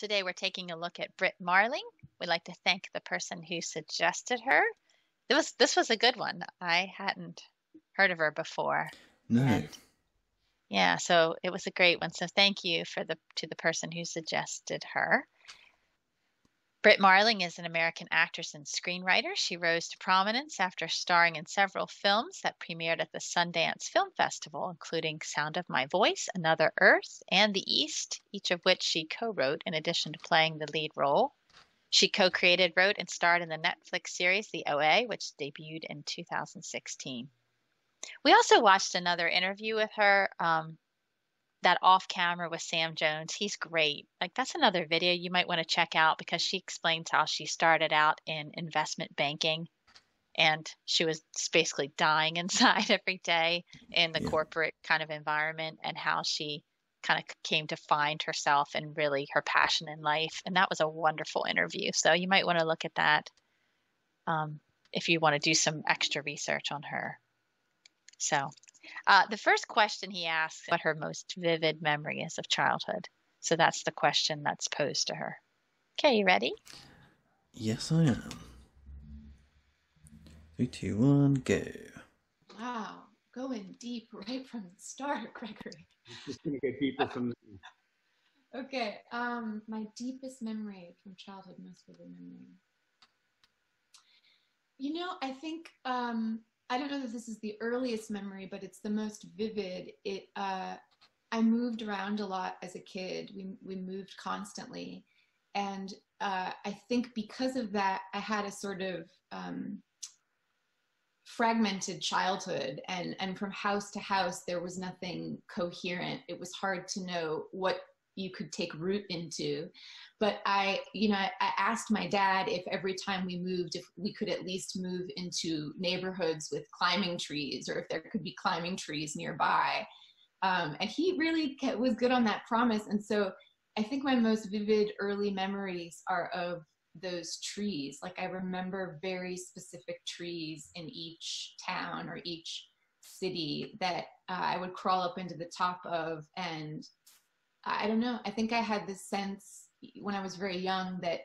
Today we're taking a look at Brit Marling. We'd like to thank the person who suggested her. This was this was a good one. I hadn't heard of her before. No. And yeah, so it was a great one. So thank you for the to the person who suggested her. Brit Marling is an American actress and screenwriter. She rose to prominence after starring in several films that premiered at the Sundance Film Festival, including Sound of My Voice, Another Earth, and The East, each of which she co wrote in addition to playing the lead role. She co created, wrote, and starred in the Netflix series The OA, which debuted in 2016. We also watched another interview with her um, that off camera with Sam Jones. He's great. Like that's another video you might want to check out because she explains how she started out in investment banking and she was basically dying inside every day in the Yeah. corporate kind of environment and how she kind of came to find herself and really her passion in life. And that was a wonderful interview. So you might want to look at that um, if you want to do some extra research on her. So uh, the first question he asks what her most vivid memory is of childhood. So that's the question that's posed to her. Okay, you ready? Yes, I am. Three, two, one, go. Wow, going deep right from the start, Gregory. It's just going to get deeper from there. Okay, um, my deepest memory from childhood, most vivid memory. You know, I think um, I don't know that this is the earliest memory, but it's the most vivid. It uh, I moved around a lot as a kid. We we moved constantly, and uh, I think because of that, I had a sort of um, fragmented childhood and and from house to house there was nothing coherent it was hard to know what you could take root into but i you know I, asked my dad if every time we moved if we could at least move into neighborhoods with climbing trees or if there could be climbing trees nearby um, and he really was good on that promise and so i think my most vivid early memories are of those trees. Like I remember very specific trees in each town or each city that uh, I would crawl up into the top of. And I don't know, I think I had this sense when I was very young that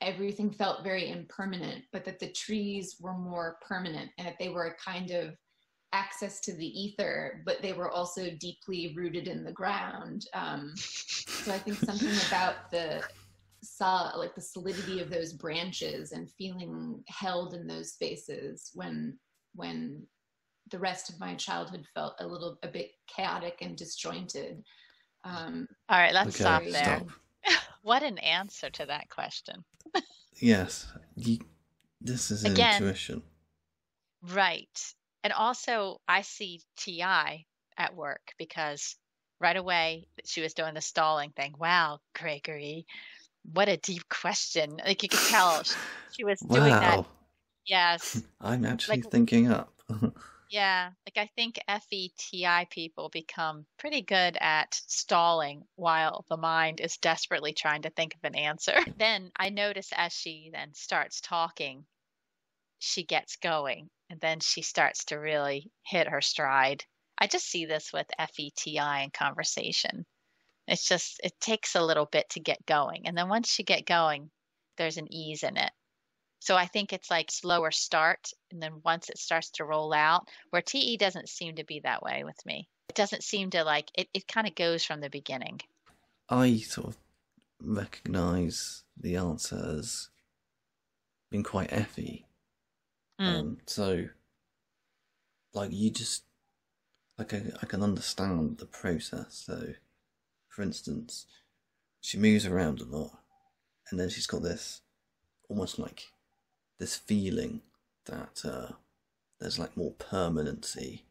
everything felt very impermanent, but that the trees were more permanent and that they were a kind of access to the ether, but they were also deeply rooted in the ground. Um, so I think something about the saw like the solidity of those branches and feeling held in those spaces when when the rest of my childhood felt a little a bit chaotic and disjointed um All right, let's Okay, stop there. stop. What an answer to that question. Yes, you, this is Again. intuition. Right. And also, I see TI at work because right away she was doing the stalling thing. Wow, Gregory, what a deep question. Like you could tell she, she was doing that. Wow, Yes. I'm actually Like- thinking up. Yeah. Like I think FETI people become pretty good at stalling while the mind is desperately trying to think of an answer. Then I notice as she then starts talking, she gets going and then she starts to really hit her stride. I just see this with FETI in conversation. It's just, it takes a little bit to get going. And then once you get going, there's an ease in it. So I think it's like slower start, and then once it starts to roll out, where TE doesn't seem to be that way with me. It doesn't seem to like it. It kind of goes from the beginning. I sort of recognise the answer as being quite effy. Mm. Um, so, like, you just, like, I, I can understand the process. So, for instance, she moves around a lot, and then she's got this almost like this feeling that uh, there's like more permanency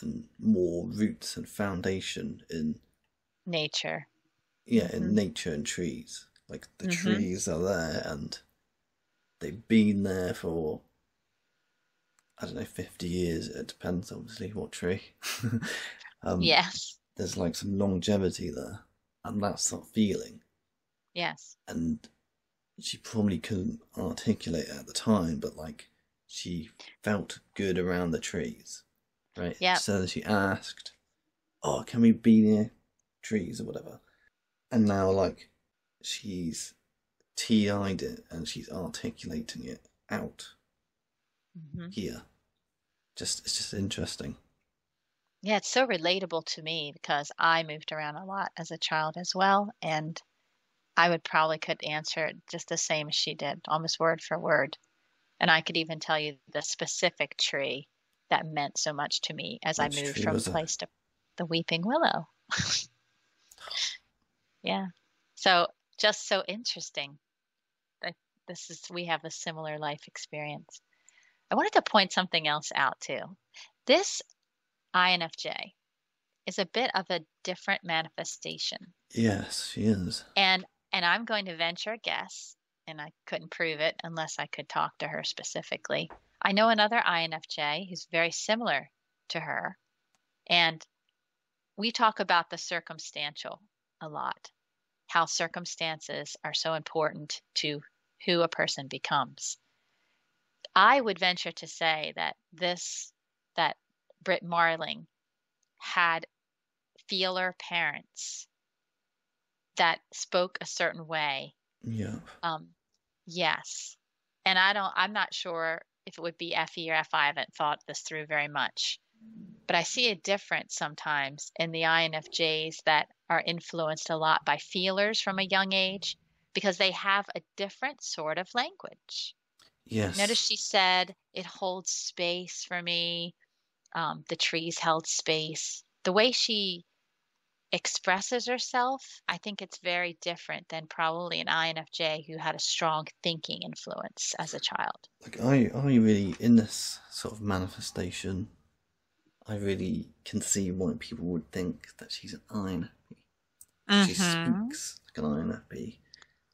and more roots and foundation in Nature. yeah Mhm. in nature and trees like the Mhm. trees are there and they've been there for i don't know 50 years it depends obviously what tree um yes. there's like some longevity there and that's that feeling Yes. and she probably couldn't articulate it at the time but like she felt good around the trees right Yep. so she asked oh can we be near trees or whatever and now like she's T-eyed it and she's articulating it out hmm here. Just it's just interesting. Yeah, it's so relatable to me because I moved around a lot as a child as well, and I would probably could answer it just the same as she did, almost word for word. And I could even tell you the specific tree that meant so much to me as I moved from place to the weeping willow. Yeah. So just so interesting that this is we have a similar life experience. I wanted to point something else out too. This INFJ is a bit of a different manifestation. Yes, she is. And and I'm going to venture a guess, and I couldn't prove it unless I could talk to her specifically. I know another INFJ who's very similar to her, and we talk about the circumstantial a lot, how circumstances are so important to who a person becomes. I would venture to say that this, that Brit Marling had feeler parents that spoke a certain way. Yeah. Um, yes. And I don't, I'm not sure if it would be FE or FI. I haven't thought this through very much. But I see a difference sometimes in the INFJs that are influenced a lot by feelers from a young age because they have a different sort of language. Yes. Notice she said, it holds space for me. Um, the trees held space. The way she expresses herself, I think it's very different than probably an INFJ who had a strong thinking influence as a child. like I, I really in this sort of manifestation, I really can see why people would think that she's an INFP. She Mhm. speaks like an INFP.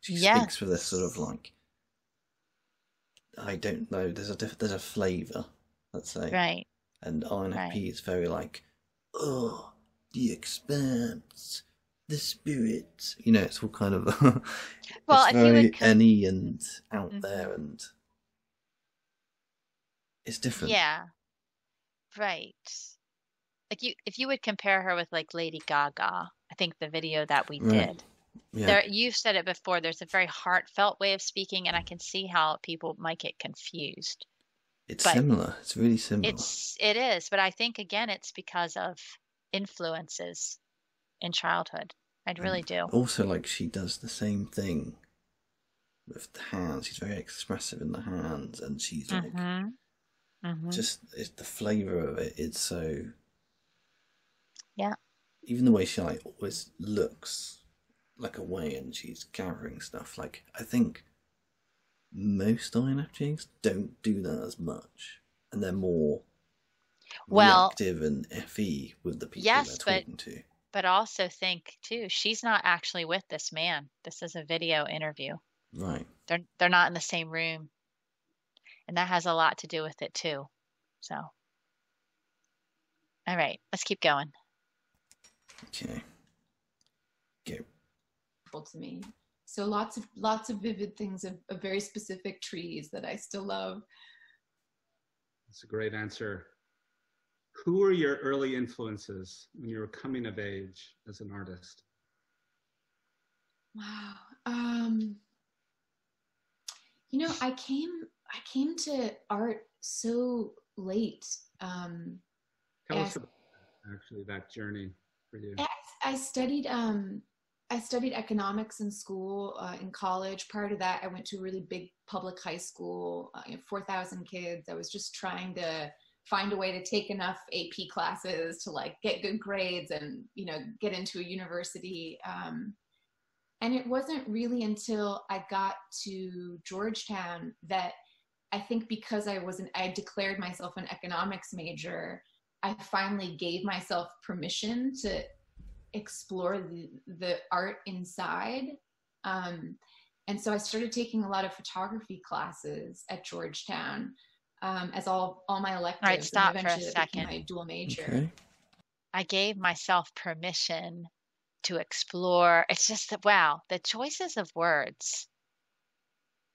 She Yes. speaks with this sort of like I don't know. There's a diff- there's a flavour, let's say, Right. and INFP Right. is very like, oh, the expanse, the spirit. You know, it's all kind of Well, it's very would com- any and out Mhm. there, and it's different. Yeah. Right. Like you if you would compare her with like Lady Gaga, I think the video that we Right. did. yeah. There you've said it before, there's a very heartfelt way of speaking and I can see how people might get confused. It's but similar. It's really similar. It's it is, but I think again it's because of influences in childhood. I'd really do. Also, like she does the same thing with the hands. She's very expressive in the hands, and she's like Mhm. Mhm. just it's the flavor of it. It's so Yeah. Even the way she like always looks like away, and she's gathering stuff. Like I think most INFJs don't do that as much, and they're more Well, reactive and fe with the people yes, they're but- talking to. But also think too, she's not actually with this man. This is a video interview. Right. They're they're not in the same room. And that has a lot to do with it too. So all right, let's keep going. Okay. Go. to me. So lots of lots of vivid things of, of very specific trees that I still love. That's a great answer. Who were your early influences when you were coming of age as an artist? Wow. Um, you know, I came I came to art so late. Um, Tell us about actually that journey for you. I, I studied um, I studied economics in school, uh, in college. Prior to that, I went to a really big public high school, uh, you know, 4,000 kids. I was just trying to find a way to take enough AP classes to like get good grades and, you know, get into a university. Um, and it wasn't really until I got to Georgetown that I think because I wasn't, I declared myself an economics major, I finally gave myself permission to explore the, the art inside. Um, and so I started taking a lot of photography classes at Georgetown um, as all, all my electives. stop for a eventually became second. my dual major. Okay. I gave myself permission to explore. It's just that wow, the choices of words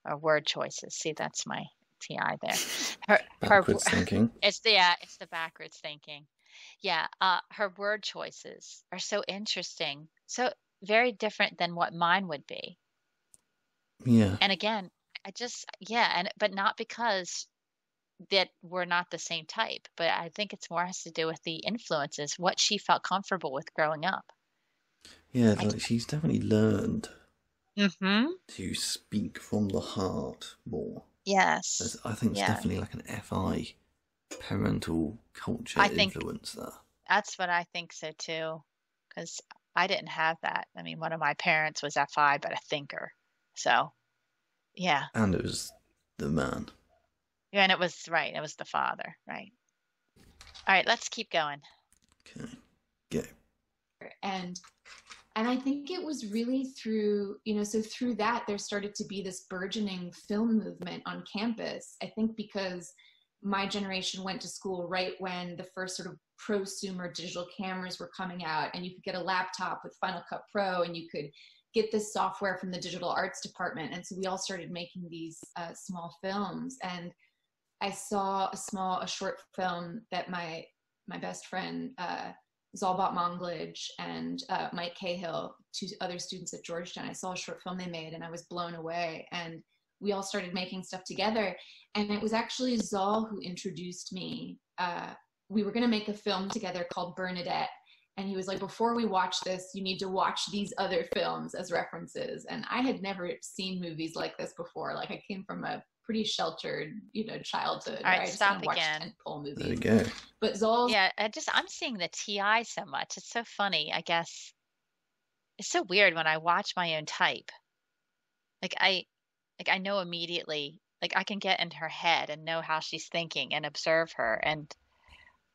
or word choices. See, that's my TI there. Her her Backwards thinking. It's the yeah, it's the backwards thinking. Yeah, uh, her word choices are so interesting. So very different than what mine would be. Yeah. And again, I just yeah, and but not because that we're not the same type, but I think it's more has to do with the influences, what she felt comfortable with growing up. Yeah, like she's definitely learned Mm-hmm. to speak from the heart more. Yes. There's, I think it's Yeah. definitely like an FI parental culture I think- influence there. That's what I think so too. Because I didn't have that. I mean, one of my parents was FI, but a thinker. So, yeah. And it was the man. Yeah, and it was right. It was the father, right? All right, let's keep going. Okay. Go. and and i think it was really through you know so through that there started to be this burgeoning film movement on campus i think because my generation went to school right when the first sort of prosumer digital cameras were coming out and you could get a laptop with final cut pro and you could get this software from the digital arts department and so we all started making these uh, small films and i saw a small a short film that my my best friend uh, Monglage and uh, Mike Cahill, two other students at Georgetown. I saw a short film they made and I was blown away. And we all started making stuff together. And it was actually Zal who introduced me. Uh, we were going to make a film together called Bernadette. And he was like, before we watch this, you need to watch these other films as references. And I had never seen movies like this before. Like I came from a pretty sheltered, you know, childhood. All right, where I just stop kinda watched again. tentpole There you movies. go. But Zal Yeah, I just I'm seeing the TI so much. It's so funny. I guess it's so weird when I watch my own type. Like I like I know immediately, like I can get in her head and know how she's thinking and observe her. And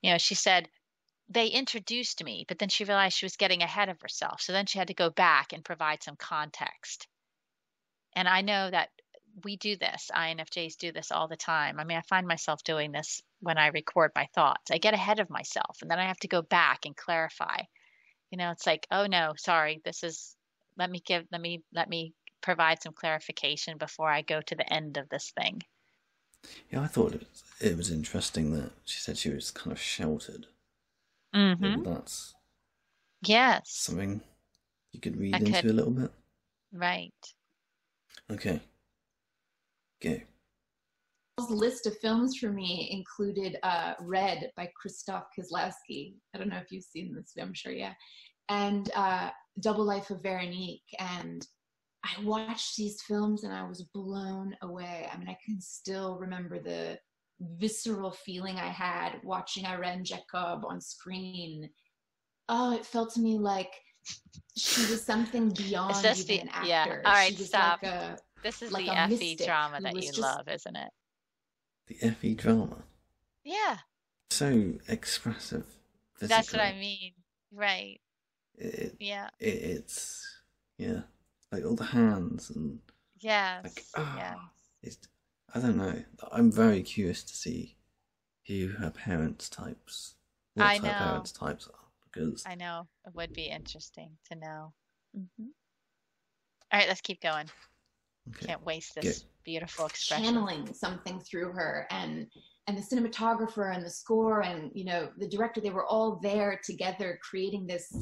you know, she said they introduced me, but then she realized she was getting ahead of herself. So then she had to go back and provide some context. And I know that we do this, INFJs do this all the time. I mean, I find myself doing this when I record my thoughts. I get ahead of myself and then I have to go back and clarify. You know, it's like, oh no, sorry, this is let me give let me let me provide some clarification before I go to the end of this thing. Yeah, I thought it was, it was interesting that she said she was kind of sheltered. Mm-hmm. Maybe that's Yes. something you could read I into could. a little bit. Right. Okay. Okay. Paul's list of films for me included uh, Red by Krzysztof Kieslowski. I don't know if you've seen this film, I'm sure, yeah. And uh, Double Life of Veronique. And I watched these films and I was blown away. I mean, I can still remember the visceral feeling I had watching Irene Jacob on screen. Oh, it felt to me like she was something beyond this even the- an actor. yeah. All right, she stop. Like a, This is Like the a FE drama that you just- love, isn't it? The FE drama. Yeah. So expressive. That's what I mean. Right. It, Yeah. it, it's, yeah, like all the hands and Yes. like, ah, yeah. it's, I don't know. I'm very curious to see who her parents' types, what I her know. parents' types are, because I know. It would be interesting to know. hmm All right, let's keep going. okay, Can't waste this beautiful expression. channeling something through her and and the cinematographer and the score and you know the director they were all there together creating this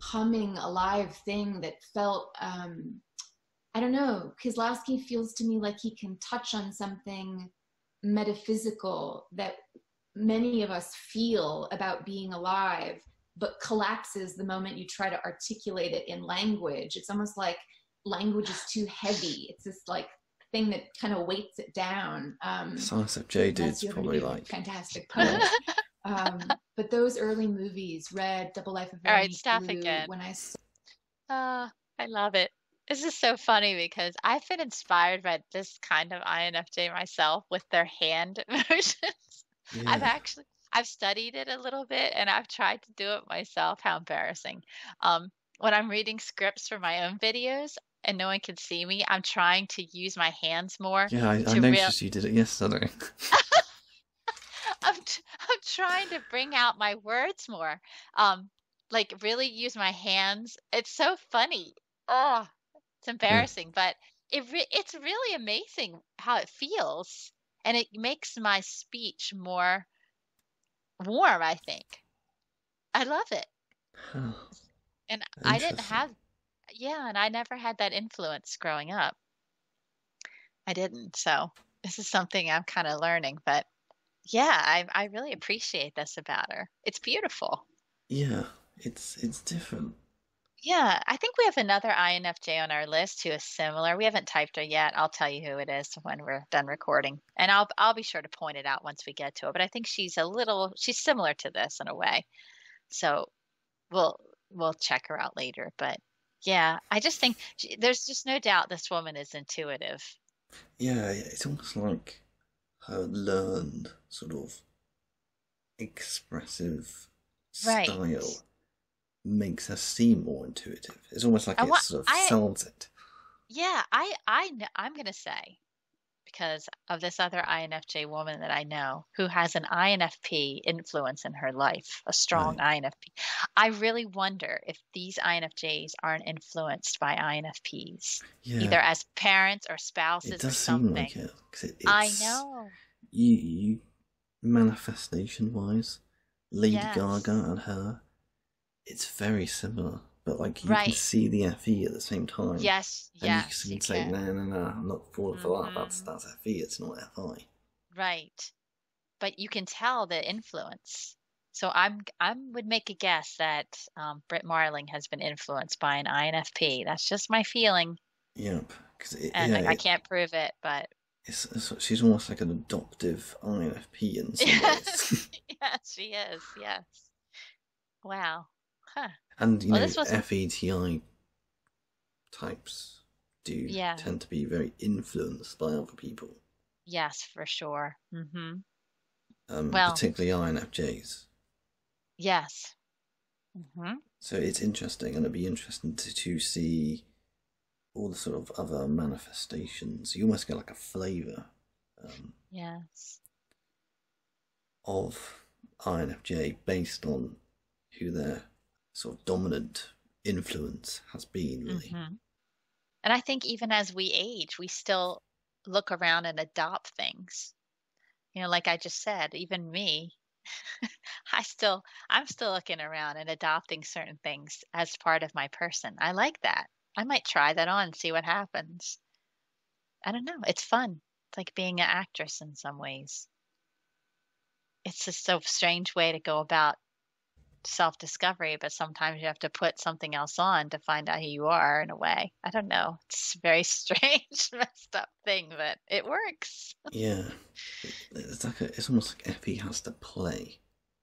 humming alive thing that felt um i don't know Kieslowski feels to me like he can touch on something metaphysical that many of us feel about being alive but collapses the moment you try to articulate it in language. It's almost like language is too heavy. It's this like thing that kind of weights it down. Um Decisive J unless dude's you happen probably like, fantastic poet. Um but those early movies red double life of All right, Veronique stop Blue, again. when i saw Ah, I love it. This is so funny because I've been inspired by this kind of INFJ myself with their hand motions. I've actually I've studied it a little bit and I've tried to do it myself. How embarrassing. Um, when I'm reading scripts for my own videos and no one can see me, I'm trying to use my hands more. yeah, I, I to real- noticed you did it yesterday. I'm t- I'm trying to bring out my words more. Um, like really use my hands. It's so funny. Oh, it's embarrassing, but it re- it's really amazing how it feels, and it makes my speech more warm. I think I love it, Huh. and I didn't have yeah, and I never had that influence growing up. I didn't. So this is something I'm kind of learning, but yeah, I I really appreciate this about her. It's beautiful. Yeah, it's it's different. Yeah, I think we have another INFJ on our list who is similar. We haven't typed her yet. I'll tell you who it is when we're done recording. And I'll I'll be sure to point it out once we get to it. But I think she's a little she's similar to this in a way. So we'll we'll check her out later, but yeah, I just think she, there's just no doubt this woman is intuitive. Yeah, it's almost like her learned sort of expressive Right. style makes her seem more intuitive. It's almost like I it sort of I- sells it. Yeah, I I I'm gonna say because of this other INFJ woman that I know who has an INFP influence in her life, a strong INFP. I really wonder if these INFJs aren't influenced by INFPs, Yeah, either as parents or spouses it or does seem something. like it. 'cause it I it's- know. You, you manifestation wise, Lady Yes. Gaga and her, it's very similar. But like you Right. can see the FE at the same time. Yes, And yes, you you can say, can. no, no, no, I'm not falling for that. That's Mhm. that's FE. It's not FI. Right. But you can tell the influence. So I'm I would make a guess that um, Brit Marling has been influenced by an INFP. That's just my feeling, Yep. Because and yeah, I, I can't prove it, but it's, it's, she's almost like an adoptive INFP in some ways. yes, she is. Yes. Wow. Huh. and you Well, know, FETI types do Yeah. tend to be very influenced by other people, Yes, for sure. Mm-hmm. um, Well- particularly INFJs. Yes. Mm-hmm. So it's interesting, and it'd be interesting to, to see all the sort of other manifestations. You almost get like a flavour um, Yes. of INFJ based on who their sort of dominant influence has been, really. Mm-hmm. And I think even as we age, we still look around and adopt things. You know, like I just said, even me, I still, I'm still looking around and adopting certain things as part of my person. I like that. I might try that on see what happens. I don't know. It's fun. It's like being an actress in some ways. It's just a strange way to go about self discovery, but sometimes you have to put something else on to find out who you are in a way. I don't know. It's a very strange, messed up thing, but it works. Yeah, it's like a, it's almost like FE has to play.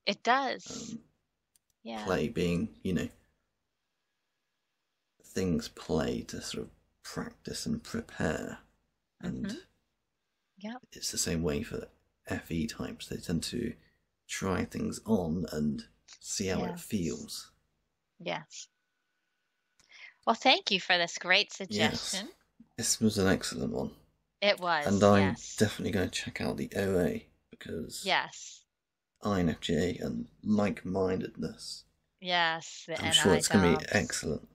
It does. Um, yeah. Play being, you know, things play to sort of practice and prepare, and Mhm. Yep. it's the same way for FE types. They tend to try things on and see how it feels. Yes. Well, thank you for this great suggestion. Yes. This was an excellent one, It was. and I'm yes. definitely going to check out the OA because yes. INFJ and like-mindedness. Yes. I'm sure it's going to be excellent.